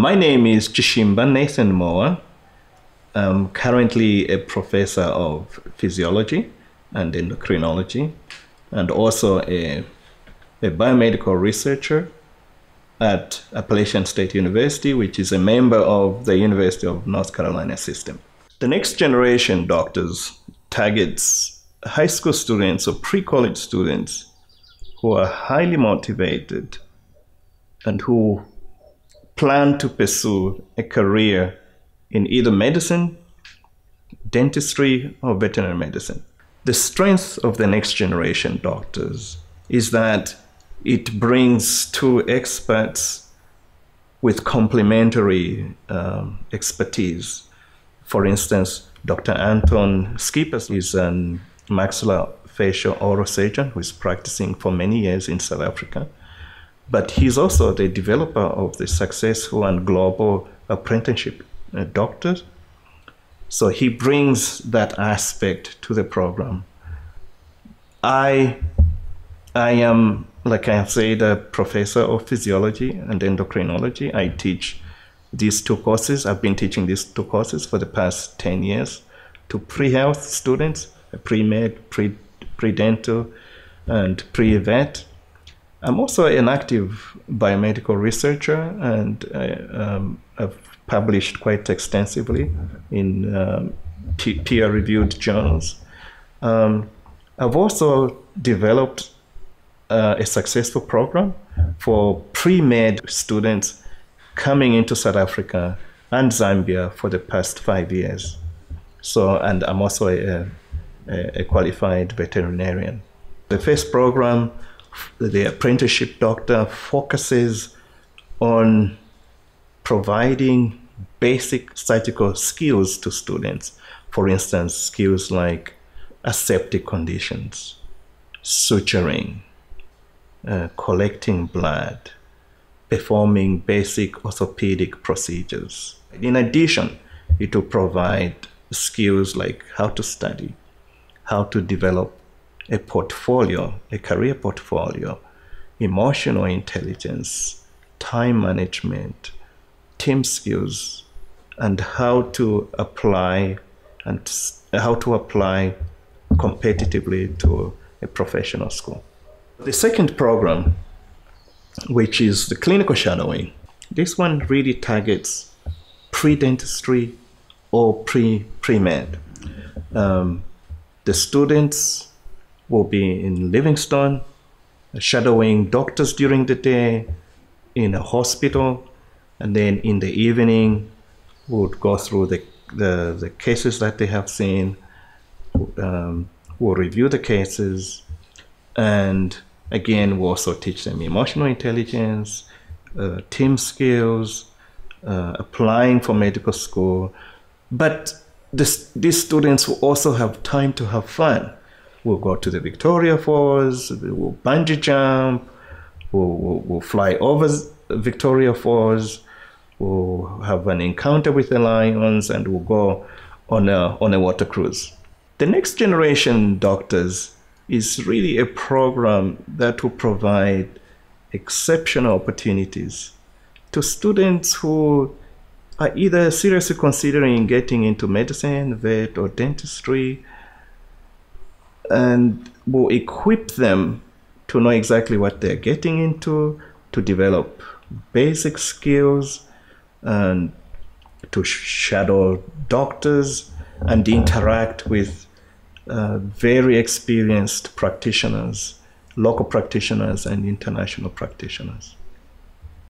My name is Chishimba Nathan Mowa. I'm currently a professor of physiology and endocrinology, and also a, a biomedical researcher at Appalachian State University, which is a member of the University of North Carolina system. The next generation doctors targets high school students or pre college students who are highly motivated and who plan to pursue a career in either medicine, dentistry, or veterinary medicine. The strength of the next generation doctors is that it brings two experts with complementary um, expertise. For instance, Dr. Anton Skippers is an maxillofacial oral surgeon who is practicing for many years in South Africa. But he's also the developer of the successful and global apprenticeship uh, doctors. So he brings that aspect to the program. I, I am, like I said, a professor of physiology and endocrinology. I teach these two courses. I've been teaching these two courses for the past 10 years to pre-health students, pre-med, pre, pre-dental, and pre-vet. I'm also an active biomedical researcher and I, um, I've published quite extensively in um, peer-reviewed journals. Um, I've also developed uh, a successful program for pre-med students coming into South Africa and Zambia for the past five years. So, and I'm also a, a, a qualified veterinarian. The first program, the apprenticeship doctor, focuses on providing basic surgical skills to students. For instance, skills like aseptic conditions, suturing, uh, collecting blood, performing basic orthopedic procedures. In addition, it will provide skills like how to study, how to develop a portfolio, a career portfolio, emotional intelligence, time management, team skills, and how to apply and how to apply competitively to a professional school. The second program, which is the clinical shadowing, this one really targets pre-dentistry or pre pre-med. Um, the students will be in Livingstone, shadowing doctors during the day in a hospital, and then in the evening, would go through the, the, the cases that they have seen, um, we'll review the cases, and again, we'll also teach them emotional intelligence, uh, team skills, uh, applying for medical school. But this, these students will also have time to have fun. We'll go to the Victoria Falls, we'll bungee jump, we'll, we'll, we'll fly over Victoria Falls, we'll have an encounter with the lions, and we'll go on a, on a water cruise. The next generation doctors is really a program that will provide exceptional opportunities to students who are either seriously considering getting into medicine, vet, or dentistry, and will equip them to know exactly what they're getting into, to develop basic skills, and to shadow doctors and interact with uh, very experienced practitioners, local practitioners, and international practitioners.